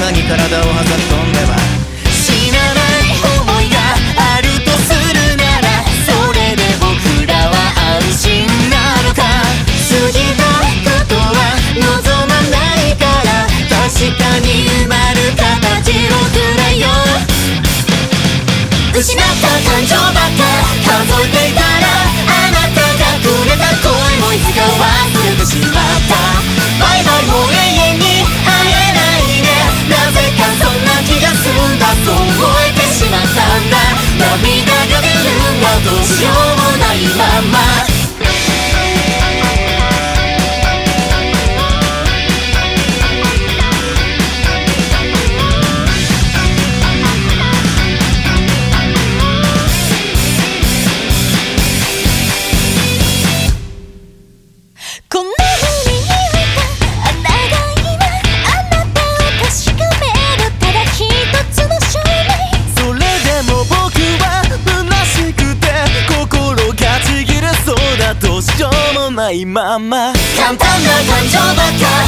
っとベッドの隙間に体を挟み込んでは。死なない思いがあるとするならそれで僕らは安心なのか。過ぎたことは望まないから確かに埋まる形をくれよ。失った感情ばっか数えていたらあなたがくれた声もいつか忘れてしまっうしようもないまま簡単